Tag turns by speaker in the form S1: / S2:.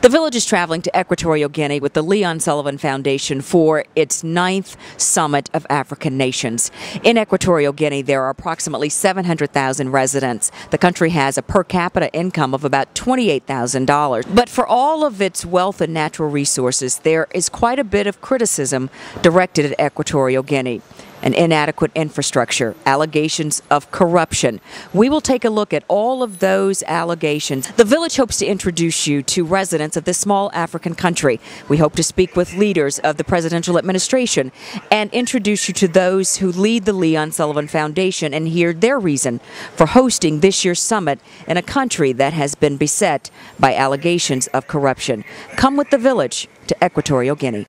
S1: The village is traveling to Equatorial Guinea with the Leon Sullivan Foundation for its ninth Summit of African Nations. In Equatorial Guinea, there are approximately 700,000 residents. The country has a per capita income of about $28,000. But for all of its wealth and natural resources, there is quite a bit of criticism directed at Equatorial Guinea an inadequate infrastructure, allegations of corruption. We will take a look at all of those allegations. The village hopes to introduce you to residents of this small African country. We hope to speak with leaders of the presidential administration and introduce you to those who lead the Leon Sullivan Foundation and hear their reason for hosting this year's summit in a country that has been beset by allegations of corruption. Come with the village to Equatorial Guinea.